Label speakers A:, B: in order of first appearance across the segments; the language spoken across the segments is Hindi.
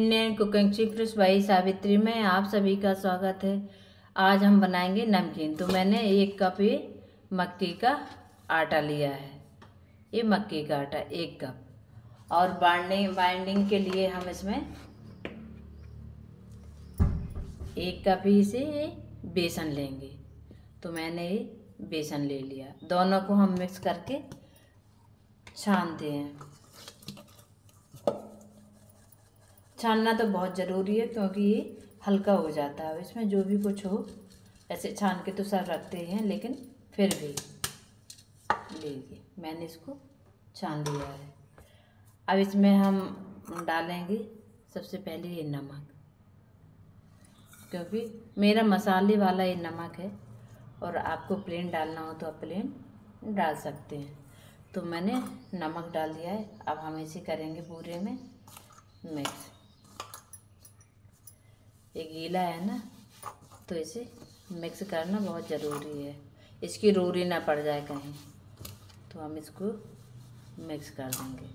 A: Indian cooking secrets by Savitri में आप सभी का स्वागत है। आज हम बनाएँगे नमकीन। तो मैंने एक कप ये मक्की का आटा लिया है। ये मक्की का आटा, एक कप। और बाइंडिंग बाइंडिंग के लिए हम इसमें एक कप ही से बेसन लेंगे। तो मैंने ये बेसन ले लिया। दोनों को हम मिक्स करके छानते हैं। छानना तो बहुत ज़रूरी है क्योंकि ये हल्का हो जाता है। इसमें जो भी कुछ हो, ऐसे छान के तो सब रखते हैं लेकिन फिर भी लीजिए मैंने इसको छान लिया है। अब इसमें हम डालेंगे सबसे पहले ये नमक, क्योंकि मेरा मसाले वाला ये नमक है और आपको प्लेन डालना हो तो आप प्लेन डाल सकते हैं। तो मैंने नमक डाल दिया है। अब हम इसे करेंगे पूरे में मिक्स। ये गीला है ना तो इसे मिक्स करना बहुत ज़रूरी है। इसकी रोरी ना पड़ जाए कहीं तो हम इसको मिक्स कर देंगे।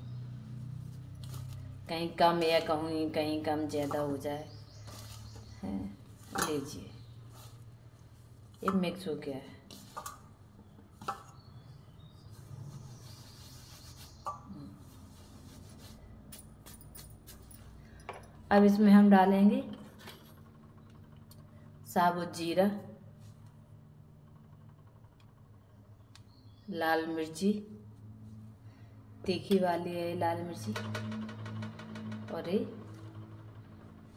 A: कहीं कम या कहीं कहीं कम ज़्यादा हो जाए लीजिए। ये मिक्स हो गया है। अब इसमें हम डालेंगे साबुत जीरा लाल मिर्ची, तीखी वाली है लाल मिर्ची, और ये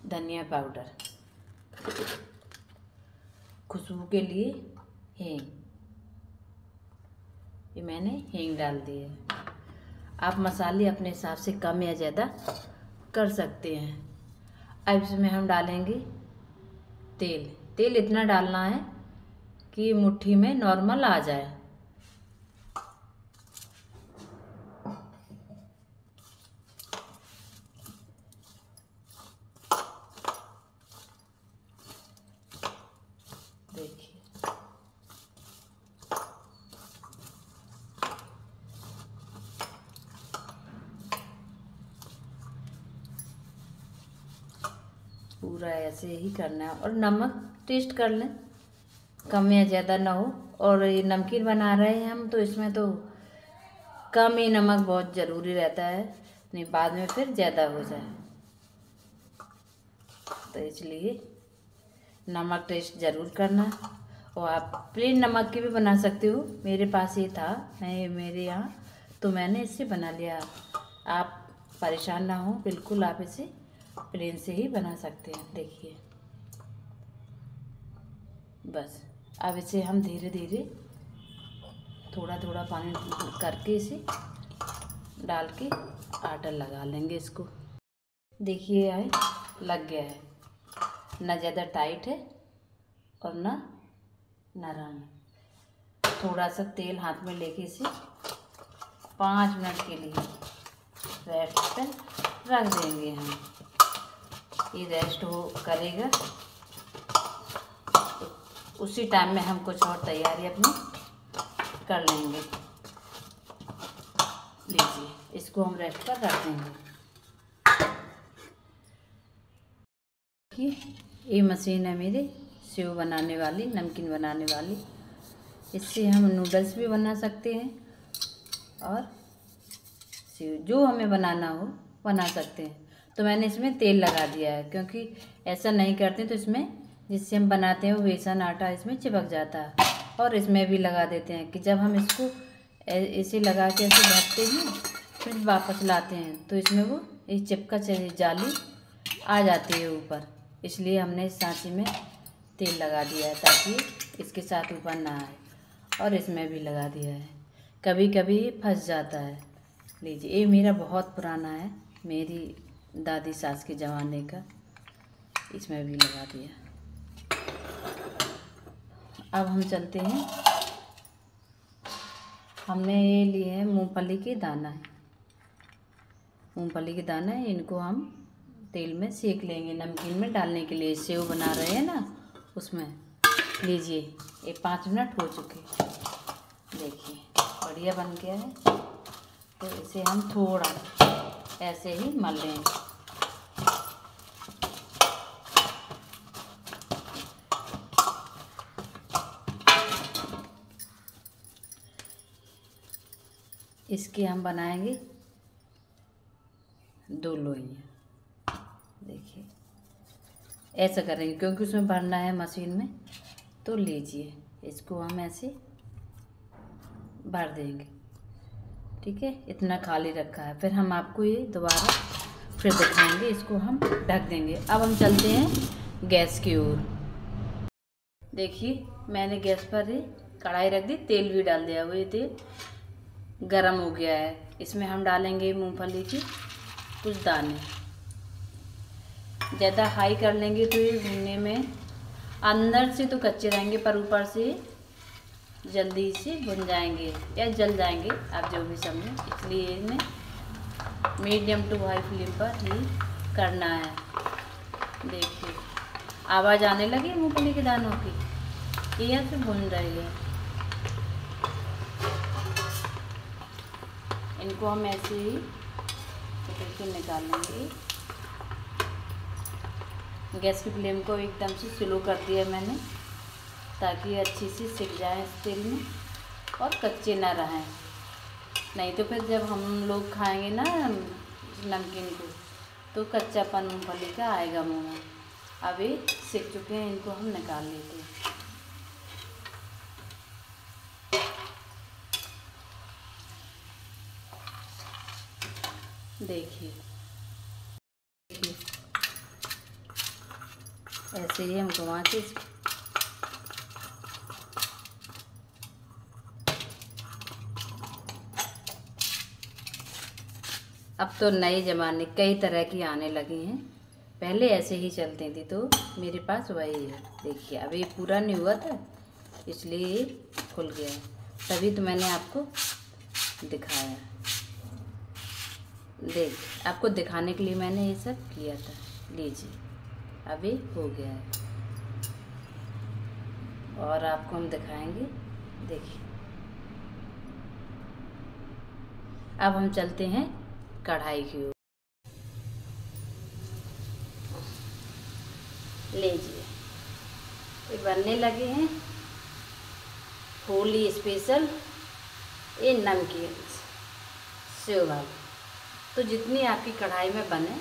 A: धनिया पाउडर। खुशबू के लिए हींग। ये मैंने हींग डाल दी है। आप मसाले अपने हिसाब से कम या ज़्यादा कर सकते हैं। अब इसमें हम डालेंगे तेल। तेल इतना डालना है कि मुट्ठी में नॉर्मल आ जाए। पूरा ऐसे ही करना है। और नमक टेस्ट कर लें। कम या ज़्यादा ना हो। और ये नमकीन बना रहे हैं हम तो इसमें तो कम ही नमक बहुत ज़रूरी रहता है, नहीं बाद में फिर ज़्यादा हो जाए। तो इसलिए नमक टेस्ट ज़रूर करना। और आप प्लेन नमक की भी बना सकते हो। मेरे पास ये था, मैं मेरे यहाँ तो मैंने इससे बना लिया। आप परेशान ना हो, बिल्कुल आप इसे प्लेन से ही बना सकते हैं। देखिए। बस। अब इसे हम धीरे धीरे थोड़ा थोड़ा पानी करके इसे डाल के आटा लगा लेंगे इसको। देखिए आए, लग गया है। ना ज़्यादा टाइट है और ना नरम है। थोड़ा सा तेल हाथ में लेके इसे पाँच मिनट के लिए रेस्ट पर रख देंगे हम। ये रेस्ट हो करेगा। उसी टाइम में हम कुछ और तैयारी अपनी कर लेंगे। लीजिए, इसको हम रेस्ट पर रख देंगे। ये मशीन है मेरी, सेव बनाने वाली, नमकीन बनाने वाली। इससे हम नूडल्स भी बना सकते हैं और सेव, जो हमें बनाना हो, बना सकते हैं। तो मैंने इसमें तेल लगा दिया है, क्योंकि ऐसा नहीं करते तो इसमें जिससे हम बनाते हैं वो बेसन आटा इसमें चिपक जाता है। और इसमें भी लगा देते हैं कि जब हम इसको ऐसे लगा के ऐसे ढकते हैं, फिर वापस लाते हैं तो इसमें वो एक चिपका जाली आ जाती है ऊपर। इसलिए हमने इस सांची में तेल लगा दिया है ताकि इसके साथ ऊपर ना आए। और इसमें भी लगा दिया है। कभी कभी फंस जाता है। लीजिए, ये मेरा बहुत पुराना है, मेरी दादी सास के ज़माने का। इसमें भी लगा दिया अब हम चलते हैं। हमने ये लिए हैं मूँगफली के दाना। है मूँगफली के दाना है इनको हम तेल में सेक लेंगे। नमकीन में डालने के लिए सेव बना रहे हैं ना, उसमें। लीजिए, ये पाँच मिनट हो चुके देखिए, बढ़िया बन गया है। तो इसे हम थोड़ा ऐसे ही मल लेंगे। इसकी हम बनाएँगे दो लोइयाँ। देखिए, ऐसा करेंगे, क्योंकि उसमें भरना है मशीन में तो लीजिए, इसको हम ऐसे भर देंगे। ठीक है, इतना खाली रखा है। फिर हम आपको ये दोबारा फिर दिखाएँगे, इसको हम ढक देंगे। अब हम चलते हैं गैस की ओर। देखिए, मैंने गैस पर कढ़ाई रख दी, तेल भी डाल दिया हुआ तेल। गरम हो गया है। इसमें हम डालेंगे मूंगफली की कुछ दाने। ज़्यादा हाई कर लेंगे तो ये भुनने में अंदर से तो कच्चे रहेंगे, पर ऊपर से जल्दी से भुन जाएँगे या जल जाएँगे, आप जो भी समझें। इसलिए इन्हें मीडियम टू हाई फ्लेम पर ही करना है। देखिए, आवाज़ आने लगी मूंगफली के दानों की? ये से भुन रही है? इनको हम ऐसे ही देखिए निकाल लेंगे गैस की फ्लेम को एकदम से स्लो कर दिया मैंने, ताकि अच्छी सी सिक जाए इस तेल में और कच्चे ना रहें। नहीं तो फिर जब हम लोग खाएँगे ना नमकीन को तो कच्चापन मूँगफली का आएगा मुँह में। अभी सिक चुके हैं, इनको हम निकाल लेते हैं। देखिए। ऐसे ही हम घुमा के अब तो नए ज़माने कई तरह की आने लगी हैं। पहले ऐसे ही चलती थी तो मेरे पास वही है। देखिए, अभी पूरा नहीं हुआ था, इसलिए खुल गया। तभी तो मैंने आपको दिखाया। देख आपको दिखाने के लिए मैंने ये सब किया था। लीजिए। अभी हो गया है। और आपको हम दिखाएँगे। देखिए। अब हम चलते हैं कढ़ाई की ओर। लीजिए। ये बनने लगे हैं। होली स्पेशल ये नमकीन सेव तो जितनी आपकी कढ़ाई में बने,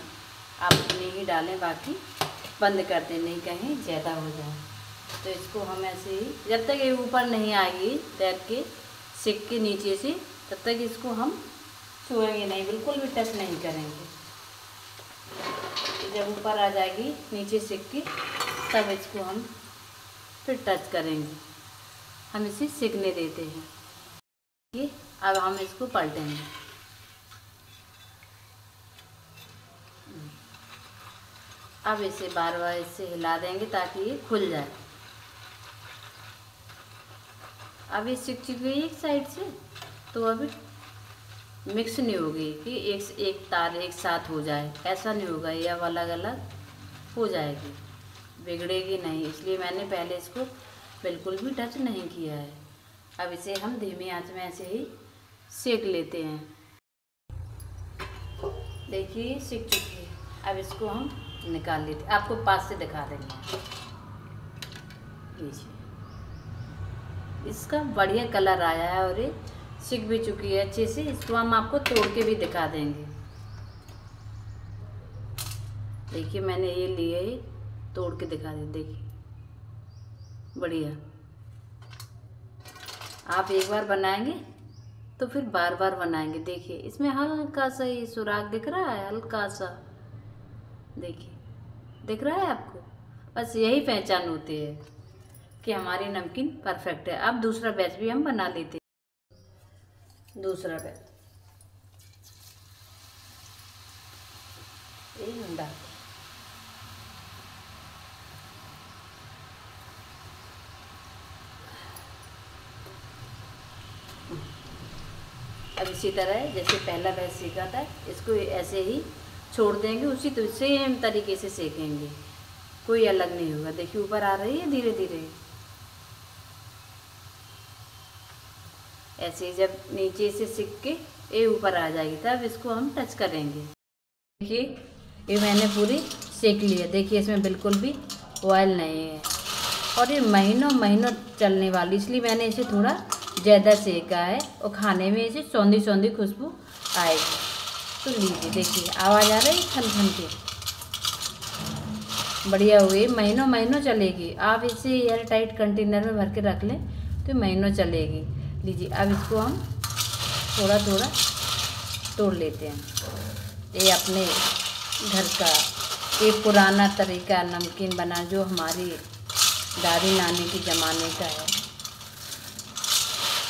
A: आप उतनी ही डालें, बाकी बंद कर दें, नहीं कहीं, ज़्यादा हो जाए। तो इसको हम ऐसे ही, जब तक ये ऊपर नहीं आएगी, तैर के, सिक के नीचे से, तब तक इसको हम छुएँगे नहीं, बिल्कुल भी टच नहीं करेंगे। जब ऊपर आ जाएगी, नीचे सिक के, तब इसको हम फिर टच करेंगे। हम इसे सिकने देते हैं। कि अब हम इसको पलटेंगे। अब इसे बार बार इसे हिला देंगे ताकि ये खुल जाए। अब ये सिक चुकी है एक साइड से तो अभी मिक्स नहीं होगी कि एक एक तार एक साथ हो जाए। ऐसा नहीं होगा, ये अब अलग अलग हो जाएगी। बिगड़ेगी नहीं, इसलिए मैंने पहले इसको बिल्कुल भी टच नहीं किया है। अब इसे हम धीमी आँच में ऐसे ही सेक लेते हैं। देखिए सीख चुकी है। अब इसको हम निकाल लेते आपको पास से दिखा देंगे। इसका बढ़िया कलर आया है और ये सीख भी चुकी है। अच्छे से इसको हम आपको तोड़ के भी दिखा देंगे। देखिए, मैंने ये लिए ही तोड़ के दिखा दे देखिए। बढ़िया। आप एक बार बनाएँगे तो फिर बार बार बनाएँगे। देखिए, इसमें हल्का सा ही सुराग दिख रहा है, हल्का सा। देखिए। दिख रहा है आपको? बस यही पहचान होती है कि हमारी नमकीन परफेक्ट है। अब दूसरा बैच भी हम बना लेते हैं। दूसरा बैच अब इसी तरह जैसे पहला बैच सीखा था, इसको ऐसे ही छोड़ देंगे, उसी तो सेम तरीके से सेकेंगे कोई अलग नहीं होगा। देखिए, ऊपर आ रही है धीरे धीरे। ऐसे जब नीचे से सिक के ये ऊपर आ जाएगी, तब इसको हम टच करेंगे। देखिए, ये मैंने पूरी सेक लिया देखिए, इसमें बिल्कुल भी ऑयल नहीं है। और ये महीनों महीनों चलने वाली, इसलिए मैंने इसे थोड़ा ज़्यादा सेका है। और खाने में इसे सौंधी सौंधी खुशबू आएगी। तो लीजिए देखिए, आवाज़ आ रही खन खन की। बढ़िया हुई, महीनों महीनों चलेगी। आप इसे एयर टाइट कंटेनर में भर के रख लें तो महीनों चलेगी। लीजिए, अब इसको हम थोड़ा थोड़ा तोड़ लेते हैं। ये अपने घर का एक पुराना तरीका नमकीन बना, जो हमारी दादी नानी के ज़माने का है।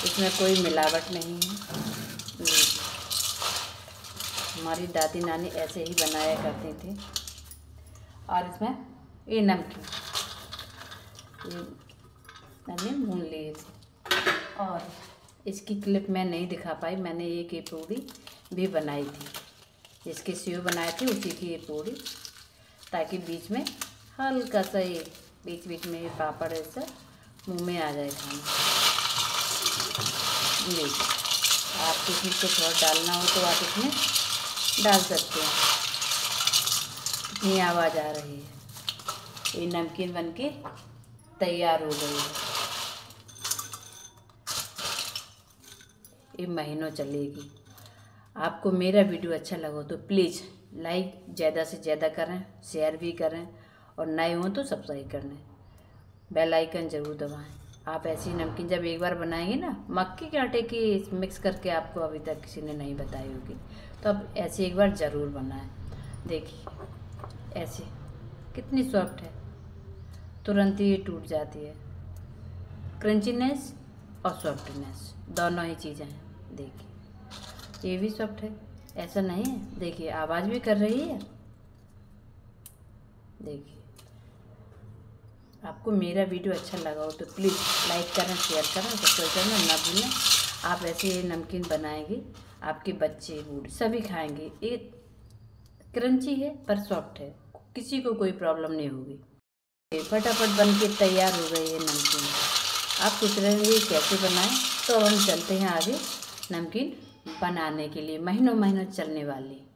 A: इसमें कोई मिलावट नहीं है। हमारी दादी नानी ऐसे ही बनाया करती थी। और इसमें ये नमकीन, ये मैंने भून लिए थे। और इसकी क्लिप मैं नहीं दिखा पाई, मैंने एक ये पूड़ी भी बनाई थी। जिसकी सीव बनाए थे, उसी की ये पूड़ी, ताकि बीच में हल्का सा ये बीच बीच में ये पापड़ ऐसा मुँह में आ जाए खाना। आपको इसमें कुछ और डालना हो तो आप इसमें डाल सकते हैं। कितनी आवाज़ आ रही है। ये नमकीन बन के तैयार हो गई है। ये महीनों चलेगी। आपको मेरा वीडियो अच्छा लगा तो प्लीज़ लाइक ज़्यादा से ज़्यादा करें, शेयर भी करें और नए हों तो सब्सक्राइब कर लें। बेल आइकन ज़रूर दबाएँ। आप ऐसी नमकीन जब एक बार बनाएँगे ना, मक्की के आटे की मिक्स करके आपको अभी तक किसी ने नहीं बताई होगी। तो आप ऐसे एक बार ज़रूर बनाएँ। देखिए, ऐसे कितनी सॉफ्ट है। तुरंत ही टूट जाती है। क्रंचीनेस और सॉफ्टनेस दोनों ही चीज़ें हैं। देखिए, ये भी सॉफ्ट है, ऐसा नहीं है। देखिए, आवाज़ भी कर रही है। देखिए, आपको मेरा वीडियो अच्छा लगा हो तो प्लीज़ लाइक करें शेयर करें सब्सक्राइब करना ना भूलें। आप ऐसे नमकीन बनाएँगे। आपके बच्चे बूढ़े सभी खाएँगे। ये क्रंची है, पर सॉफ्ट है। किसी को कोई प्रॉब्लम नहीं होगी। फटाफट बन के तैयार हो गई है नमकीन। आप पूछ रहे हैं कैसे बनाएँ? तो हम चलते हैं आगे नमकीन बनाने के लिए महीनों महीनों चलने वाली।